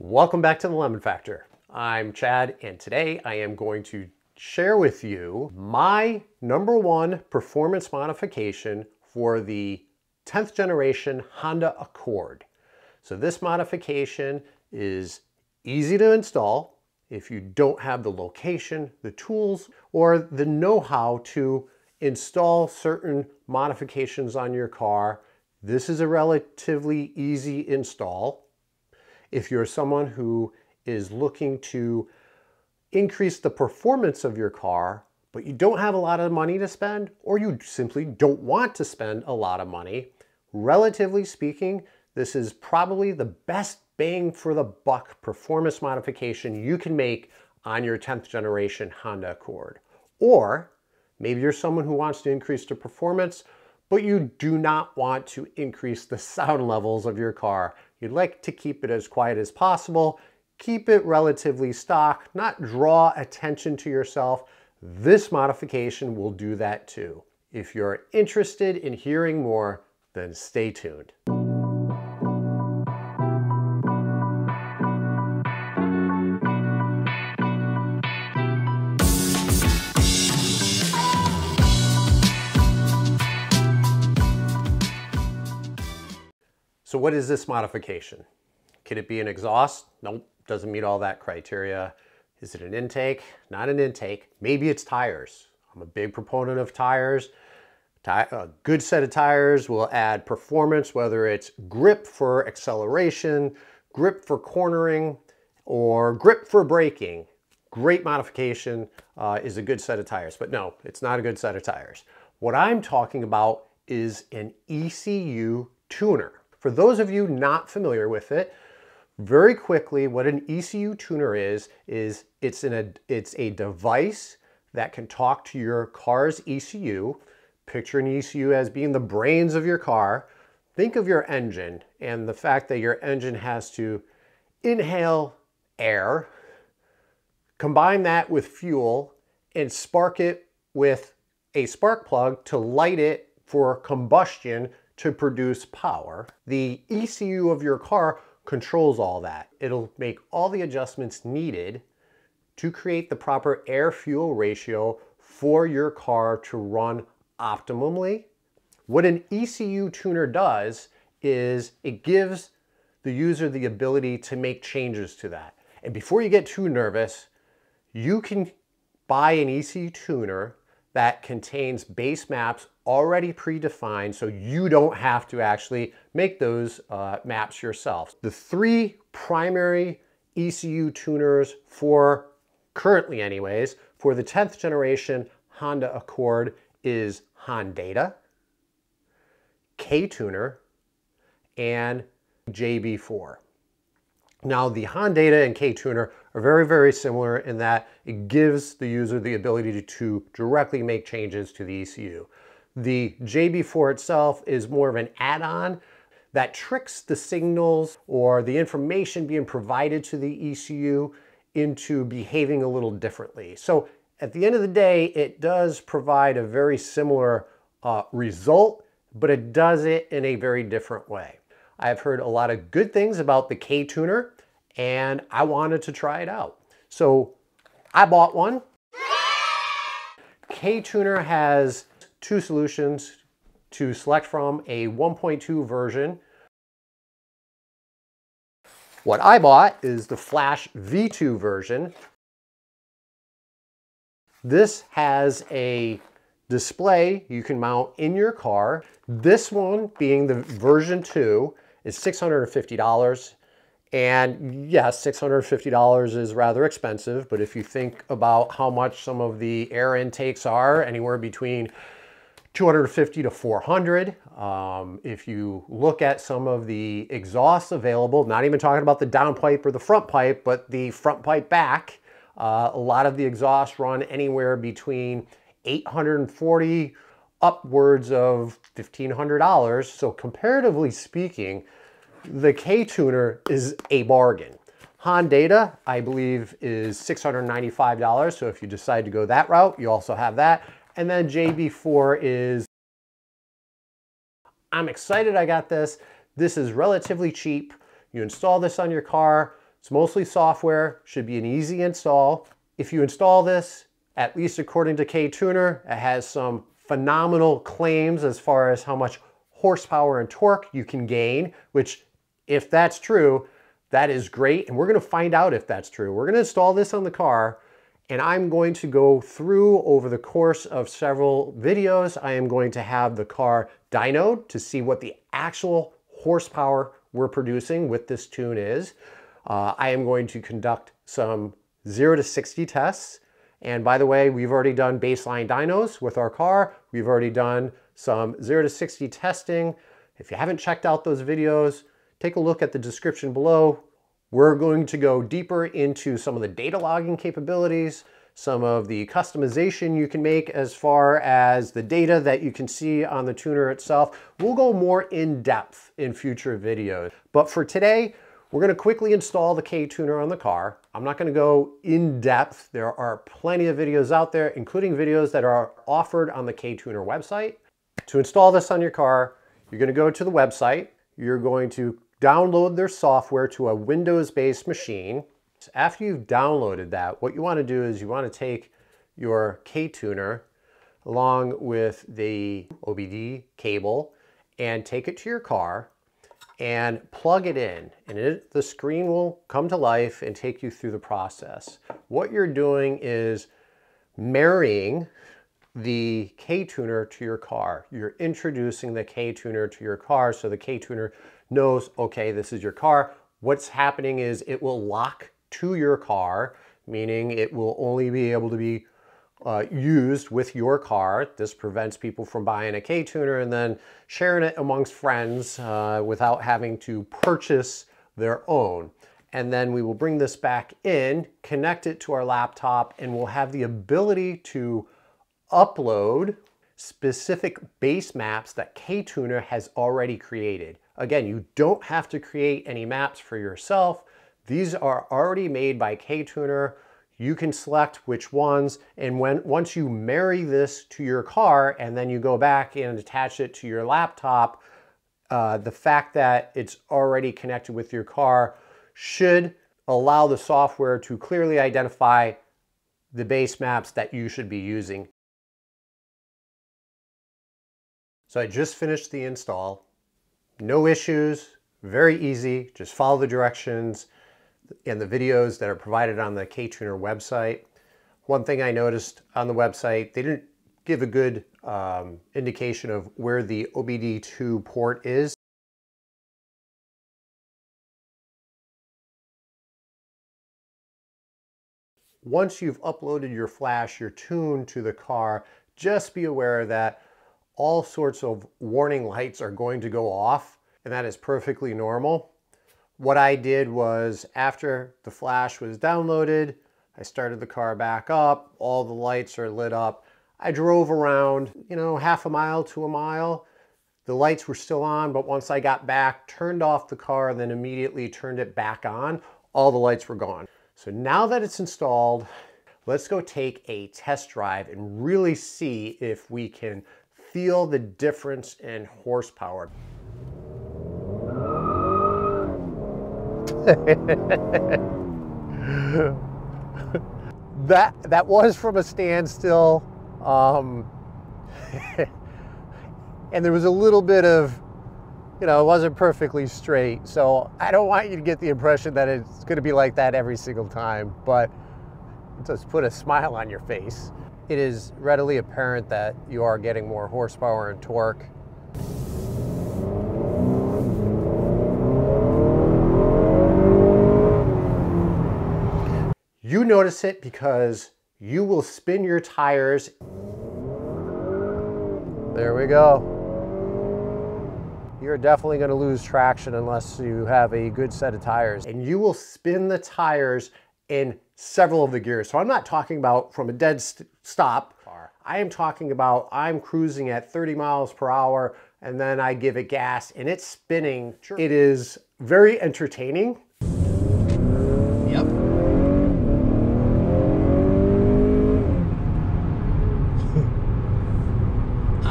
Welcome back to the Lemon Factor. I'm Chad and today I am going to share with you my number one performance modification for the 10th generation Honda Accord. So this modification is easy to install if you don't have the location, the tools, or the know-how to install certain modifications on your car. This is a relatively easy install. If you're someone who is looking to increase the performance of your car, but you don't have a lot of money to spend, or you simply don't want to spend a lot of money, relatively speaking, this is probably the best bang for the buck performance modification you can make on your 10th generation Honda Accord. Or maybe you're someone who wants to increase the performance, but you do not want to increase the sound levels of your car. You'd like to keep it as quiet as possible, keep it relatively stock, not draw attention to yourself. This modification will do that too. If you're interested in hearing more, then stay tuned. So what is this modification? Could it be an exhaust? Nope, doesn't meet all that criteria. Is it an intake? Not an intake. Maybe it's tires. I'm a big proponent of tires. A good set of tires will add performance, whether it's grip for acceleration, grip for cornering, or grip for braking. Great modification uh, is a good set of tires, but no, it's not a good set of tires. What I'm talking about is an ECU tuner. For those of you not familiar with it, very quickly, what an ECU tuner is, is it's, an, it's a device that can talk to your car's ECU. Picture an ECU as being the brains of your car. Think of your engine and the fact that your engine has to inhale air, combine that with fuel, and spark it with a spark plug to light it for combustion to produce power. The ECU of your car controls all that. It'll make all the adjustments needed to create the proper air-fuel ratio for your car to run optimally. What an ECU tuner does is it gives the user the ability to make changes to that. And before you get too nervous, you can buy an ECU tuner that contains base maps already predefined so you don't have to actually make those uh, maps yourself. The three primary ECU tuners for, currently anyways, for the 10th generation Honda Accord is Hondata, K-Tuner, and JB4. Now the Hondata and K-Tuner are very, very similar in that it gives the user the ability to, to directly make changes to the ECU. The JB4 itself is more of an add-on that tricks the signals or the information being provided to the ECU into behaving a little differently. So at the end of the day, it does provide a very similar uh, result, but it does it in a very different way. I've heard a lot of good things about the K-Tuner and I wanted to try it out. So I bought one. K-Tuner has two solutions to select from, a 1.2 version. What I bought is the Flash V2 version. This has a display you can mount in your car. This one being the version 2 is $650. And yes, $650 is rather expensive, but if you think about how much some of the air intakes are, anywhere between 250 to 400. Um, if you look at some of the exhausts available, not even talking about the downpipe or the front pipe, but the front pipe back, uh, a lot of the exhausts run anywhere between 840 upwards of $1,500. So comparatively speaking, the K-Tuner is a bargain. Hondata, I believe, is $695. So if you decide to go that route, you also have that. And then JB4 is, I'm excited I got this. This is relatively cheap. You install this on your car. It's mostly software, should be an easy install. If you install this, at least according to K-Tuner, it has some phenomenal claims as far as how much horsepower and torque you can gain, which if that's true, that is great. And we're gonna find out if that's true. We're gonna install this on the car and I'm going to go through over the course of several videos. I am going to have the car dynoed to see what the actual horsepower we're producing with this tune is. Uh, I am going to conduct some 0 to 60 tests. And by the way, we've already done baseline dynos with our car. We've already done some 0 to 60 testing. If you haven't checked out those videos, take a look at the description below. We're going to go deeper into some of the data logging capabilities, some of the customization you can make as far as the data that you can see on the tuner itself. We'll go more in depth in future videos. But for today, we're gonna quickly install the K-Tuner on the car. I'm not gonna go in depth. There are plenty of videos out there, including videos that are offered on the K-Tuner website. To install this on your car, you're gonna go to the website. You're going to download their software to a Windows-based machine. After you've downloaded that, what you want to do is you want to take your K-Tuner along with the OBD cable and take it to your car and plug it in and it, the screen will come to life and take you through the process. What you're doing is marrying the K-Tuner to your car. You're introducing the K-Tuner to your car so the K-Tuner knows, okay, this is your car. What's happening is it will lock to your car, meaning it will only be able to be uh, used with your car. This prevents people from buying a K-tuner and then sharing it amongst friends uh, without having to purchase their own. And then we will bring this back in, connect it to our laptop, and we'll have the ability to upload specific base maps that K-Tuner has already created. Again, you don't have to create any maps for yourself. These are already made by K-Tuner. You can select which ones, and when once you marry this to your car and then you go back and attach it to your laptop, uh, the fact that it's already connected with your car should allow the software to clearly identify the base maps that you should be using. So I just finished the install. No issues, very easy. Just follow the directions and the videos that are provided on the K-Tuner website. One thing I noticed on the website, they didn't give a good um, indication of where the OBD2 port is. Once you've uploaded your flash, your tune to the car, just be aware that all sorts of warning lights are going to go off, and that is perfectly normal. What I did was after the flash was downloaded, I started the car back up, all the lights are lit up. I drove around, you know, half a mile to a mile. The lights were still on, but once I got back, turned off the car, then immediately turned it back on, all the lights were gone. So now that it's installed, let's go take a test drive and really see if we can feel the difference in horsepower. that that was from a standstill um, and there was a little bit of you know it wasn't perfectly straight so i don't want you to get the impression that it's going to be like that every single time but just put a smile on your face it is readily apparent that you are getting more horsepower and torque. You notice it because you will spin your tires. There we go. You're definitely going to lose traction unless you have a good set of tires. And you will spin the tires in several of the gears. So I'm not talking about from a dead st stop. I am talking about I'm cruising at 30 miles per hour and then I give it gas and it's spinning. Sure. It is very entertaining. Yep.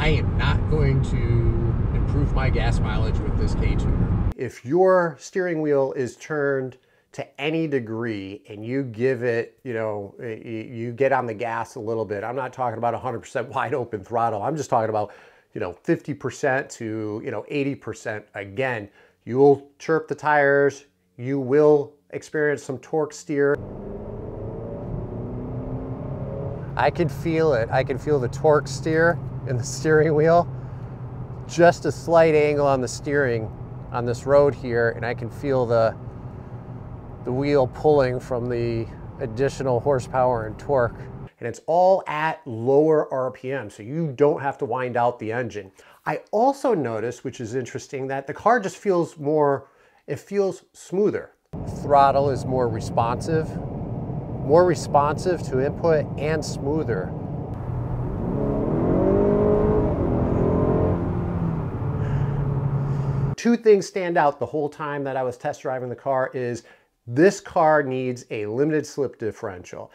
I am not going to improve my gas mileage with this K-Tuner. If your steering wheel is turned to any degree and you give it, you know, you get on the gas a little bit. I'm not talking about 100% wide open throttle. I'm just talking about, you know, 50% to, you know, 80%. Again, you'll chirp the tires, you will experience some torque steer. I can feel it. I can feel the torque steer in the steering wheel. Just a slight angle on the steering on this road here, and I can feel the, the wheel pulling from the additional horsepower and torque. And it's all at lower RPM, so you don't have to wind out the engine. I also noticed, which is interesting, that the car just feels more, it feels smoother. Throttle is more responsive, more responsive to input and smoother. Two things stand out the whole time that I was test driving the car is this car needs a limited slip differential.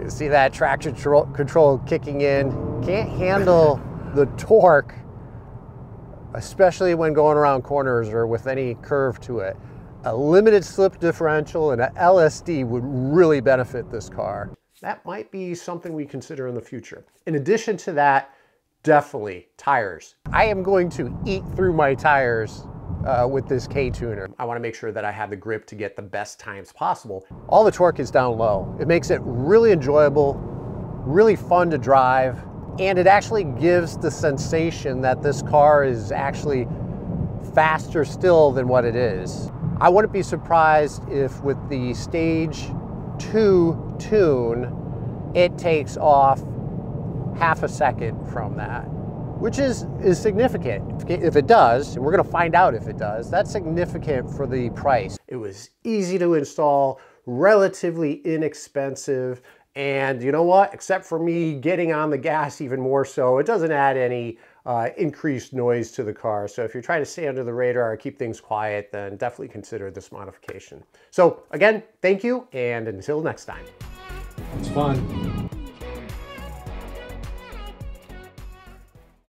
You see that traction control kicking in? Can't handle the torque, especially when going around corners or with any curve to it a limited slip differential and an LSD would really benefit this car. That might be something we consider in the future. In addition to that, definitely tires. I am going to eat through my tires uh, with this K-tuner. I wanna make sure that I have the grip to get the best times possible. All the torque is down low. It makes it really enjoyable, really fun to drive, and it actually gives the sensation that this car is actually faster still than what it is. I wouldn't be surprised if with the stage two tune, it takes off half a second from that, which is, is significant. If it does, and we're gonna find out if it does, that's significant for the price. It was easy to install, relatively inexpensive, and you know what? Except for me getting on the gas even more so, it doesn't add any uh, increased noise to the car. So if you're trying to stay under the radar or keep things quiet, then definitely consider this modification. So again, thank you, and until next time. It's fun.